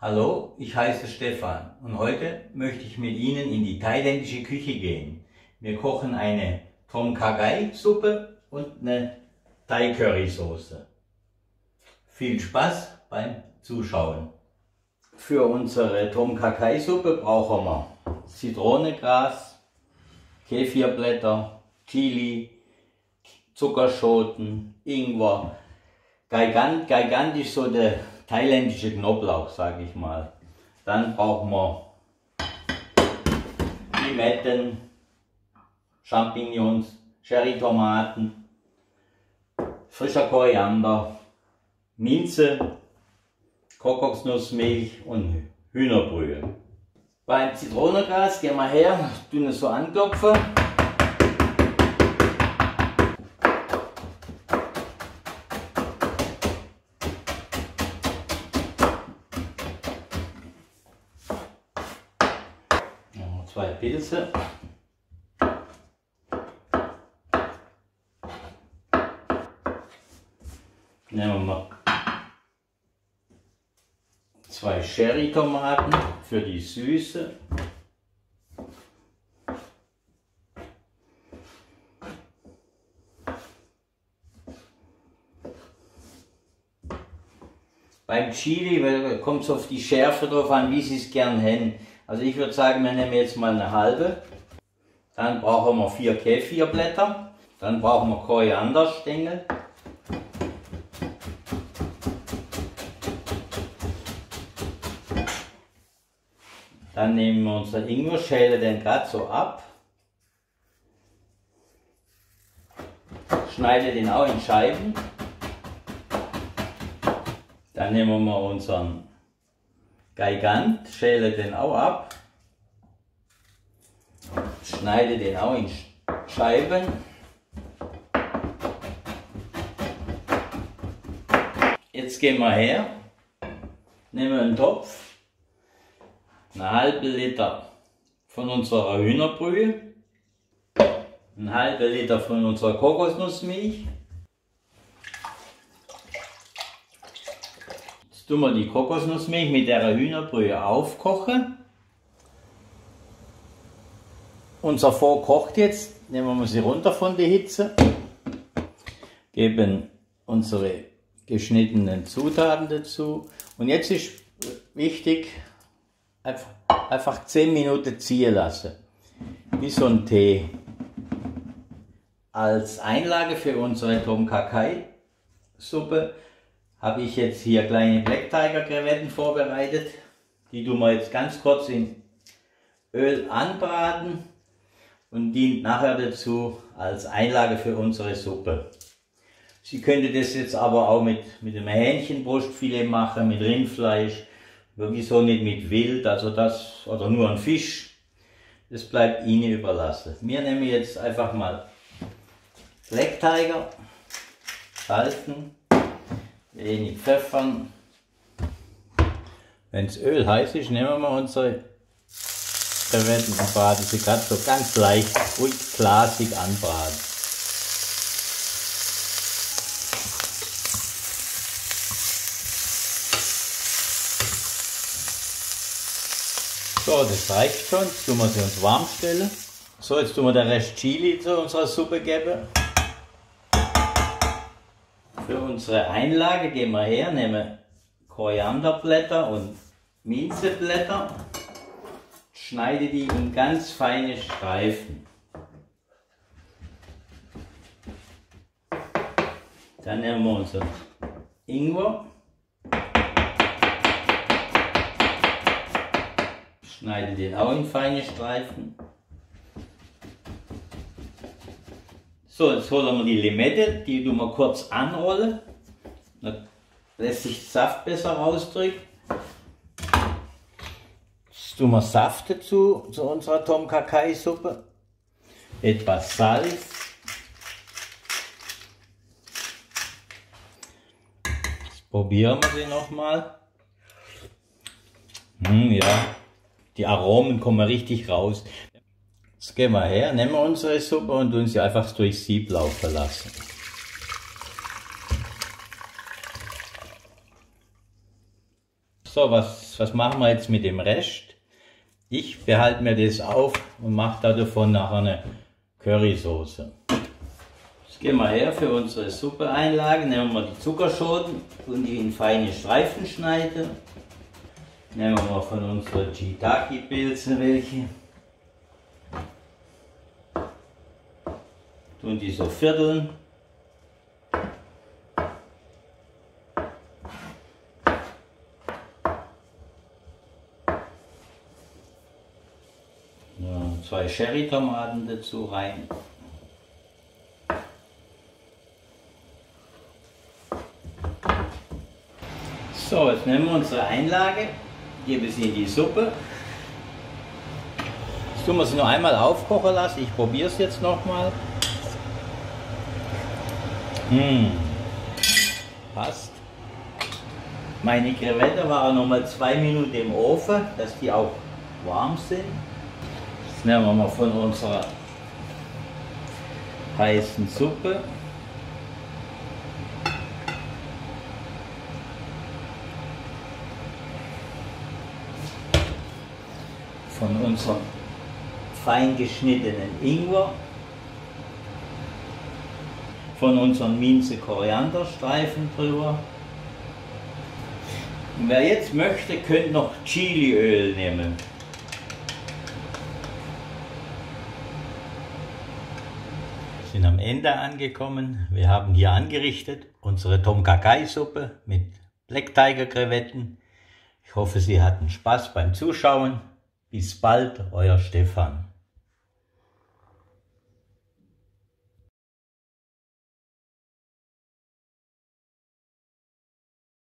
Hallo, ich heiße Stefan und heute möchte ich mit Ihnen in die thailändische Küche gehen. Wir kochen eine Tom Kha Gai Suppe und eine Thai Curry Soße. Viel Spaß beim Zuschauen. Für unsere Tom Kha Gai Suppe brauchen wir Zitronengras, Kefirblätter, Chili, Zuckerschoten, Ingwer. Gaigant ist so der thailändische Knoblauch, sage ich mal. Dann brauchen wir Limetten, Champignons, Cherrytomaten, frischer Koriander, Minze, Kokosnussmilch und Hühnerbrühe. Beim Zitronengras gehen wir her, tun es so anklopfen. Zwei Pilze. Nehmen wir mal zwei Sherry-Tomaten für die Süße. Beim Chili kommt es auf die Schärfe drauf an, wie Sie es gern hätten. Also ich würde sagen, wir nehmen jetzt mal eine halbe. Dann brauchen wir vier Kefirblätter. Dann brauchen wir Korianderstängel. Dann nehmen wir unser Ingwer, den gerade so ab. Schneide den auch in Scheiben. Dann nehmen wir unseren Geigant, schäle den auch ab, schneide den auch in Scheiben. Jetzt gehen wir her, nehmen einen Topf, eine halbe Liter von unserer Hühnerbrühe, ein halbe Liter von unserer Kokosnussmilch, tun wir die Kokosnussmilch mit der Hühnerbrühe aufkochen. Unser Fond kocht jetzt, nehmen wir sie runter von der Hitze, geben unsere geschnittenen Zutaten dazu. Und jetzt ist wichtig, einfach, einfach 10 Minuten ziehen lassen, wie so ein Tee. Als Einlage für unsere Tom Kakai Suppe habe ich jetzt hier kleine Black Tiger Krevetten vorbereitet. Die tun wir jetzt ganz kurz in Öl anbraten und dient nachher dazu als Einlage für unsere Suppe. Sie könnte das jetzt aber auch mit, mit einem Hähnchenbrustfilet machen, mit Rindfleisch, sowieso nicht mit Wild, also das, oder nur ein Fisch. Das bleibt Ihnen überlassen. Wir nehmen jetzt einfach mal Black Tiger, salzen, wenig Pfeffern. Wenn das Öl heiß ist, nehmen wir unsere Krevetten und braten sie gerade so ganz leicht, ruhig glasig anbraten. So, das reicht schon. Jetzt tun wir sie uns warm stellen. So, jetzt tun wir den Rest Chili zu unserer Suppe geben. Für unsere Einlage gehen wir her, nehmen Korianderblätter und Minzeblätter, schneide die in ganz feine Streifen. Dann nehmen wir unseren Ingwer, schneide den auch in feine Streifen. So, jetzt holen wir die Limette, die tun wir kurz anrollen. Dann lässt sich Saft besser rausdrücken. Jetzt tun wir Saft dazu, zu unserer Tom Kakai Suppe. Etwas Salz. Jetzt probieren wir sie nochmal. Hm, ja, die Aromen kommen richtig raus. Jetzt gehen wir her, nehmen wir unsere Suppe und tun sie einfach durch Sieb laufen lassen. So, was was machen wir jetzt mit dem Rest? Ich behalte mir das auf und mache da davon nachher eine Currysoße. Jetzt gehen wir her für unsere Suppeeinlage, nehmen wir die Zuckerschoten und die in feine Streifen schneiden. Nehmen wir von unseren Shiitake-Pilzen welche. Tun die so vierteln. zwei Cherry-Tomaten dazu rein. So, jetzt nehmen wir unsere Einlage, geben sie in die Suppe. Jetzt tun wir sie noch einmal aufkochen lassen. Ich probiere es jetzt nochmal. Mmh. Passt. Meine Krevetten waren nochmal zwei Minuten im Ofen, dass die auch warm sind. Jetzt nehmen wir mal von unserer heißen Suppe. Von unserem fein geschnittenen Ingwer. Von unseren Minze Korianderstreifen drüber. Und wer jetzt möchte, könnte noch Chiliöl nehmen. sind am Ende angekommen. Wir haben hier angerichtet unsere Tom Kakai Suppe mit Black Tiger Krevetten. Ich hoffe, Sie hatten Spaß beim Zuschauen. Bis bald, euer Stefan.